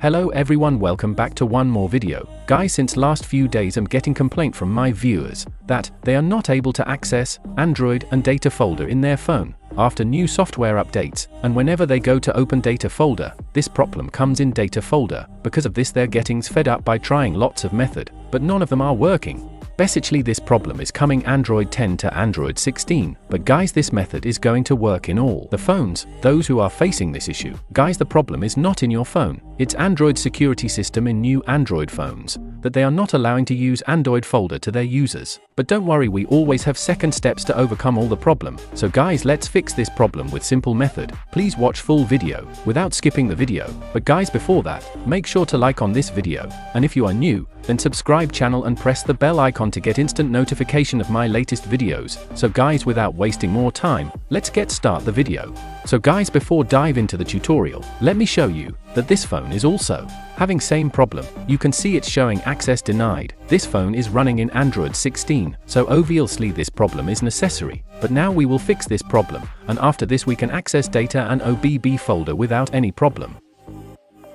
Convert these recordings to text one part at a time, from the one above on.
Hello everyone welcome back to one more video. Guys since last few days I'm getting complaint from my viewers that they are not able to access Android and data folder in their phone after new software updates. And whenever they go to open data folder this problem comes in data folder. Because of this they're getting fed up by trying lots of method but none of them are working Basically this problem is coming Android 10 to Android 16, but guys this method is going to work in all the phones, those who are facing this issue. Guys the problem is not in your phone, it's Android security system in new Android phones, that they are not allowing to use Android folder to their users. But don't worry we always have second steps to overcome all the problem, so guys let's fix this problem with simple method. Please watch full video, without skipping the video, but guys before that, make sure to like on this video, and if you are new, then subscribe channel and press the bell icon to get instant notification of my latest videos. So guys without wasting more time, let's get start the video. So guys before dive into the tutorial, let me show you that this phone is also having same problem. You can see it's showing access denied. This phone is running in Android 16, so obviously this problem is necessary. But now we will fix this problem, and after this we can access data and OBB folder without any problem.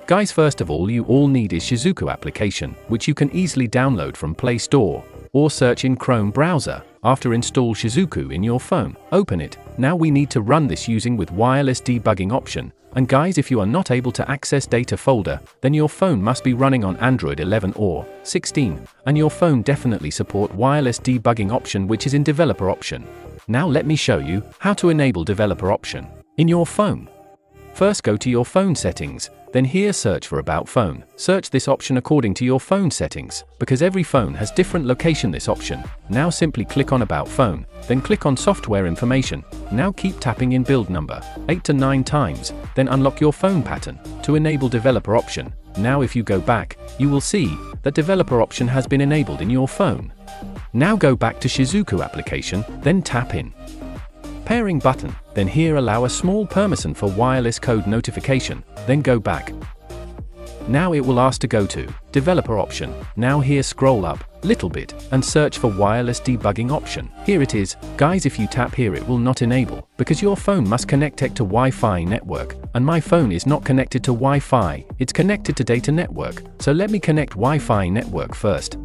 Guys first of all you all need is Shizuku application, which you can easily download from Play Store, or search in Chrome browser. After install Shizuku in your phone, open it. Now we need to run this using with wireless debugging option, and guys if you are not able to access data folder, then your phone must be running on Android 11 or 16, and your phone definitely support wireless debugging option which is in developer option. Now let me show you how to enable developer option in your phone. First go to your phone settings, then here search for About Phone. Search this option according to your phone settings, because every phone has different location this option. Now simply click on About Phone, then click on Software Information. Now keep tapping in build number, 8 to 9 times, then unlock your phone pattern, to enable developer option. Now if you go back, you will see that developer option has been enabled in your phone. Now go back to Shizuku application, then tap in pairing button, then here allow a small permission for wireless code notification, then go back. Now it will ask to go to developer option. Now here scroll up little bit and search for wireless debugging option. Here it is. Guys if you tap here it will not enable because your phone must connect to Wi-Fi network and my phone is not connected to Wi-Fi. It's connected to data network. So let me connect Wi-Fi network first.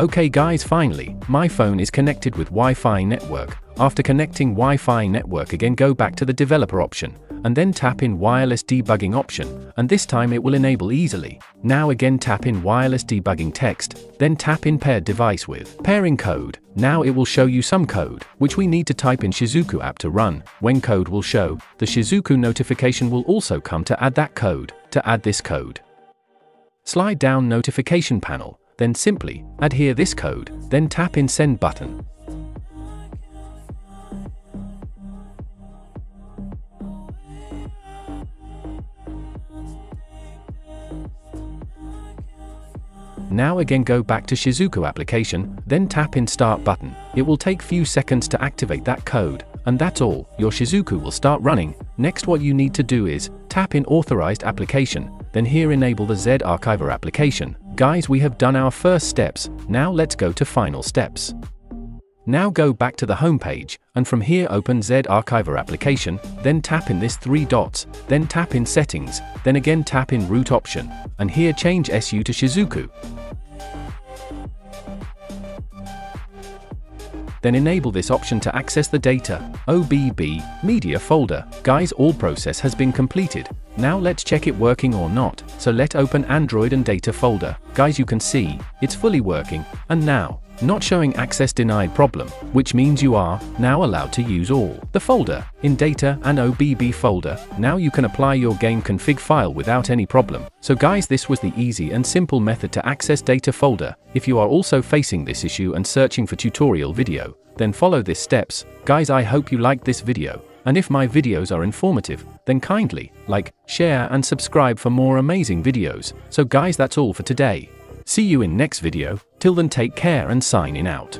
Okay guys finally, my phone is connected with Wi-Fi network. After connecting Wi-Fi network again go back to the developer option, and then tap in wireless debugging option, and this time it will enable easily. Now again tap in wireless debugging text, then tap in paired device with pairing code. Now it will show you some code, which we need to type in Shizuku app to run. When code will show, the Shizuku notification will also come to add that code, to add this code. Slide down notification panel, then simply adhere this code, then tap in send button. Now again go back to Shizuku application, then tap in start button. It will take few seconds to activate that code, and that's all, your Shizuku will start running. Next what you need to do is, tap in authorized application, then here enable the ZArchiver application. Guys we have done our first steps, now let's go to final steps. Now go back to the homepage, and from here open ZArchiver application, then tap in this three dots, then tap in settings, then again tap in root option, and here change SU to Shizuku. then enable this option to access the data, OBB, media folder. Guys all process has been completed. Now let's check it working or not. So let open Android and data folder. Guys you can see, it's fully working, and now, not showing access denied problem, which means you are now allowed to use all the folder in data and OBB folder. Now you can apply your game config file without any problem. So guys this was the easy and simple method to access data folder. If you are also facing this issue and searching for tutorial video, then follow this steps. Guys I hope you liked this video. And if my videos are informative, then kindly like, share and subscribe for more amazing videos. So guys that's all for today. See you in next video, till then take care and signing out.